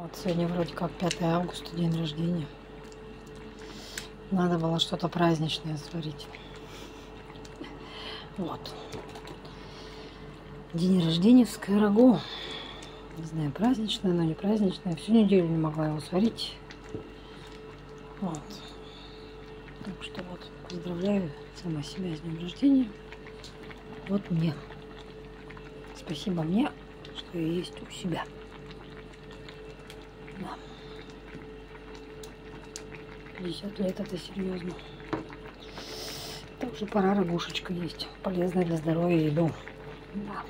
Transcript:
Вот сегодня вроде как 5 августа, день рождения. Надо было что-то праздничное сварить. Вот. День рождения в Скайрагу. Не знаю, праздничное, но не праздничное. Всю неделю не могла его сварить. Вот. Так что вот, поздравляю сама себя с днем рождения. Вот мне. Спасибо мне, что я есть у себя. Да. 50 лет это серьезно. Так что пора рагушечка есть. Полезная для здоровья еду. Да.